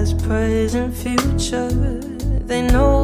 past, present, future. They know